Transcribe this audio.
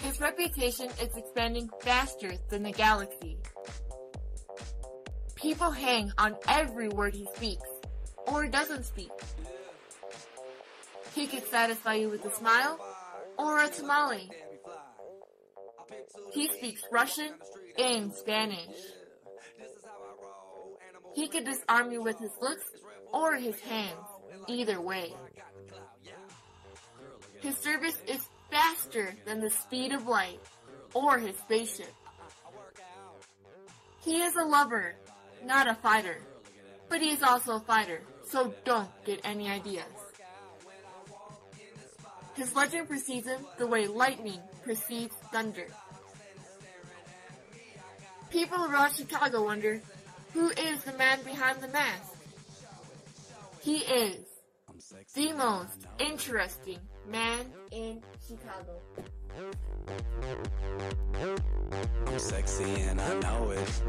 His reputation is expanding faster than the galaxy. People hang on every word he speaks, or doesn't speak. He could satisfy you with a smile, or a tamale. He speaks Russian and Spanish. He could disarm you with his looks or his hands, either way. His service is faster than the speed of light or his spaceship. He is a lover, not a fighter. But he is also a fighter, so don't get any ideas. His legend precedes him the way lightning precedes thunder. People around Chicago wonder, who is the man behind the mask? He is the most interesting man in Chicago. I'm sexy and I know it.